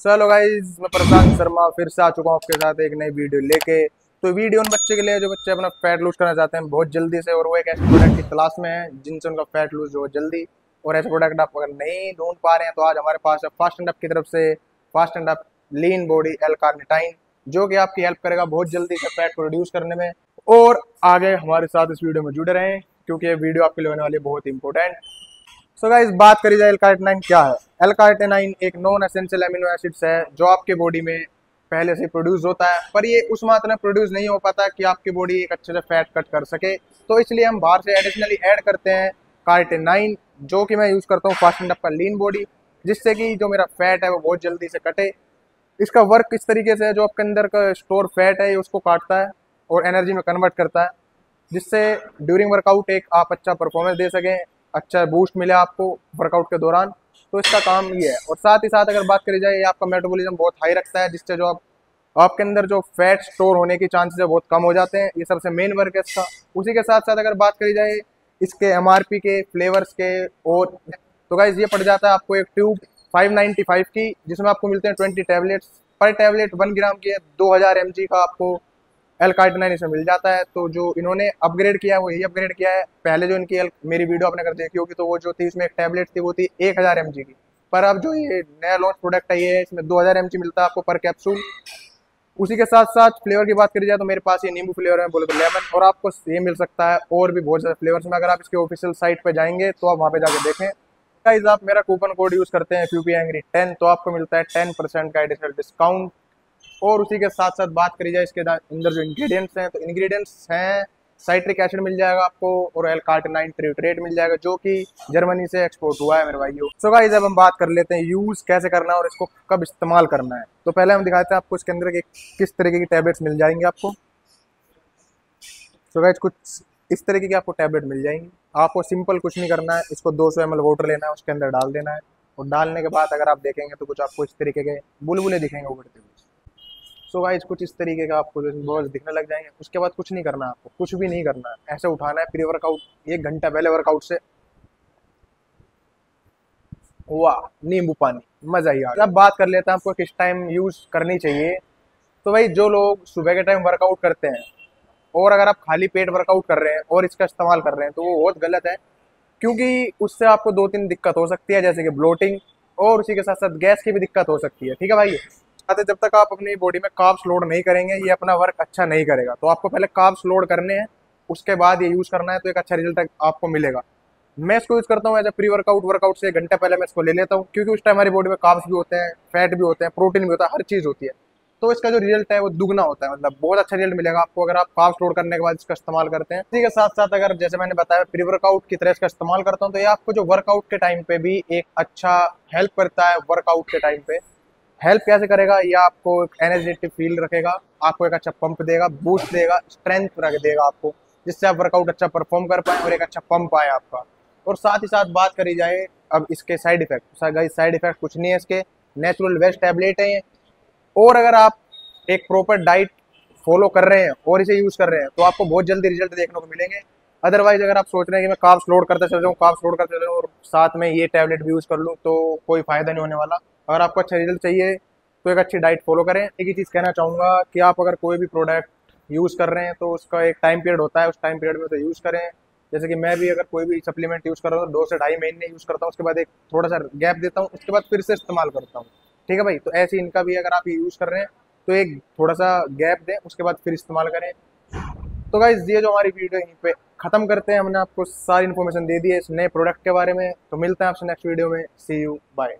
चलो गाइज़ मैं प्रशांत शर्मा फिर से आ चुका हूँ आपके साथ एक नई वीडियो लेके। तो वीडियो उन बच्चे के लिए जो बच्चे अपना फैट लूज करना चाहते हैं बहुत जल्दी से, और वो एक ऐसे प्रोडक्ट की तलाश में है जिनसे उनका फैट लूज हो जल्दी, और ऐसे प्रोडक्ट आप अगर नहीं ढूंढ पा रहे हैं तो आज हमारे पास है फास्ट एंड अप की तरफ़ से fast and up lean body L carnitine जो कि आपकी हेल्प करेगा बहुत जल्दी से फैट को रिड्यूस करने में। और आगे हमारे साथ इस वीडियो में जुड़े रहें, क्योंकि ये वीडियो आपके लिए होने वाली बहुत इंपॉर्टेंट सो गाइस बात करी जाए एल क्या है? एल एक नॉन एसेंशियल एमिनो एसिड्स है, जो आपके बॉडी में पहले से प्रोड्यूस होता है, पर ये उस मात्रा में प्रोड्यूस नहीं हो पाता कि आपकी बॉडी एक अच्छे से फैट कट कर सके। तो इसलिए हम बाहर से एडिशनली ऐड करते हैं कार्टेनाइन जो कि मैं यूज़ करता हूँ फास्ट एंड का लीन बॉडी जिससे कि जो मेरा फैट है वो बहुत जल्दी से कटे। इसका वर्क इस तरीके से है, जो आपके अंदर का स्टोर फैट है उसको काटता है और एनर्जी में कन्वर्ट करता है, जिससे ड्यूरिंग वर्कआउट एक आप अच्छा परफॉर्मेंस दे सकें। अच्छा बूस्ट मिले आपको वर्कआउट के दौरान तो इसका काम ये है। और साथ ही साथ अगर बात करी जाए, ये आपका मेटाबॉलिज्म बहुत हाई रखता है, जिससे जो आप, आपके अंदर जो फैट स्टोर होने की चांसेस है, बहुत कम हो जाते हैं। ये सबसे मेन वर्क है इसका। उसी के साथ साथ अगर बात करी जाए, इसके एमआरपी के फ्लेवर्स के, और तो गाइज़ ये पड़ जाता है आपको एक ट्यूब 595 की, जिसमें आपको मिलते हैं 20 टैबलेट्स पर टैबलेट वन ग्राम की है 2000 हज़ार का आपको एल कार्टिनाइन इसमें मिल जाता है। तो जो इन्होंने अपग्रेड किया है, वो यही अपग्रेड किया है। पहले जो इनकी एल मेरी वीडियो आपने कर देखी होगी तो वो जो थी, इसमें एक टैबलेट थी, वो थी एक हज़ार एमजी की। पर अब जो ये नया लॉन्च प्रोडक्ट है, ये इसमें दो हज़ार मिलता है आपको पर कैप्सूल उसी के साथ साथ फ्लेवर की बात करी जाए तो मेरे पास ये नींबू फ्लेवर है बोले तो लेमन और आपको ये मिल सकता है, और भी बहुत सारे फ्लेवर्स में। अगर आप इसके ऑफिशियल साइट पर जाएँगे तो आप वहाँ पे जाकर देखें। आप मेरा कूपन कोड यूज़ करते हैं क्यूपी एंग्री टेन तो आपको मिलता है टेन परसेंट का एडिशनल डिस्काउंट और उसी के साथ साथ बात करी जाए इसके अंदर जो इंग्रेडिएंट्स हैं तो इंग्रेडिएंट्स हैं साइट्रिक एसिड मिल जाएगा आपको और एल कार्टिनाइन ट्रिट्रेट मिल जाएगा, जो कि जर्मनी से एक्सपोर्ट हुआ है मेरे भाइयों। सो गाइस अब हम बात कर लेते हैं यूज़ कैसे करना है और इसको कब इस्तेमाल करना है। तो पहले हम दिखाते हैं आपको इसके अंदर के किस तरीके की टैबलेट्स मिल जाएँगे आपको। सो गाइस कुछ इस तरीके की आपको टैबलेट मिल जाएँगी। आपको सिंपल कुछ नहीं करना है, इसको दो सौ वाटर लेना है, उसके अंदर डाल देना है। और डालने के बाद अगर आप देखेंगे तो कुछ आपको इस तरीके के बुलबुले दिखेंगे उभरते हुए। सो गाइस, कुछ इस तरीके का आपको बॉल्स दिखने लग जाएँगे। उसके बाद कुछ नहीं करना आपको, कुछ भी नहीं करना है। ऐसे उठाना है प्री वर्कआउट एक घंटा पहले वर्कआउट से। वाह, नींबू पानी, मज़ा ही आ गया। अब बात कर लेते हैं आपको किस टाइम यूज़ करनी चाहिए। तो भाई, जो लोग सुबह के टाइम वर्कआउट करते हैं, और अगर आप खाली पेट वर्कआउट कर रहे हैं, और इसका इस्तेमाल कर रहे हैं तो वो बहुत गलत है। क्योंकि उससे आपको दो तीन दिक्कत हो सकती है, जैसे कि ब्लोटिंग और उसी के साथ साथ गैस की भी दिक्कत हो सकती है। ठीक है भाई? आते जब तक आप अपनी बॉडी में काब्स लोड नहीं करेंगे, ये अपना वर्क अच्छा नहीं करेगा। तो आपको पहले काब्स लोड करने हैं, उसके बाद ये यूज़ करना है तो एक अच्छा रिज़ल्ट आपको मिलेगा। मैं इसको यूज़ करता हूँ as a pre workout workout से एक घंटे पहले मैं इसको ले लेता हूँ, क्योंकि उस टाइम हमारी बॉडी में काब्स भी होते हैं फैट भी होते हैं प्रोटीन भी होता है, हर चीज़ होती है। तो इसका जो रिज़ल्ट है वो दुगना होता है मतलब बहुत अच्छा रिज़ल्ट मिलेगा आपको अगर आप काब्स लोड करने के बाद इसका इस्तेमाल करते हैं। इसी के साथ साथ अगर जैसे मैंने बताया प्री वर्कआउट की तरह इसका इस्तेमाल करता हूँ तो ये आपको जो वर्कआउट के टाइम पे भी एक अच्छा हेल्प करता है वर्कआउट के टाइम पे। हेल्प कैसे करेगा? ये आपको एक एनर्जेटिक फील रखेगा, आपको एक अच्छा पंप देगा बूस्ट देगा स्ट्रेंथ रख देगा आपको, जिससे आप वर्कआउट अच्छा परफॉर्म कर पाए और एक अच्छा पंप आए आपका। और साथ ही साथ बात करी जाए, अब इसके साइड इफ़ेक्ट साइड इफ़ेक्ट कुछ नहीं है इसके। नेचुरल वेस्ट टैबलेट है। और अगर आप एक प्रॉपर डाइट फॉलो कर रहे हैं और इसे यूज़ कर रहे हैं तो आपको बहुत जल्दी रिज़ल्ट देखने को मिलेंगे। अदरवाइज़ अगर आप सोच रहे हैं कि मैं काब्स लोड करते चल रहा हूँ काब्स लोड करते चल रहा हूँ और साथ में ये टैबलेट भी यूज़ कर लूँ तो कोई फ़ायदा नहीं होने वाला। अगर आपको अच्छा रिज़ल्ट चाहिए तो एक अच्छी डाइट फॉलो करें। एक ही चीज़ कहना चाहूँगा कि आप अगर कोई भी प्रोडक्ट यूज़ कर रहे हैं तो उसका एक टाइम पीरियड होता है। उस टाइम पीरियड में तो यूज़ करें। जैसे कि मैं भी अगर कोई भी सप्लीमेंट यूज़ कर रहा हूँ तो दो से ढाई महीने यूज़ करता हूँ, उसके बाद एक थोड़ा सा गैप देता हूँ, उसके बाद फिर से इस्तेमाल करता हूँ। ठीक है भाई? तो ऐसे इनका भी अगर आप यूज़ कर रहे हैं तो एक थोड़ा सा गैप दें, उसके बाद फिर इस्तेमाल करें। तो गाइज़ ये जो हमारी वीडियो यहीं पे ख़त्म करते हैं। हमने आपको सारी इन्फॉर्मेशन दे दी है इस नए प्रोडक्ट के बारे में। तो मिलते हैं आपसे नेक्स्ट वीडियो में। सी यू बाय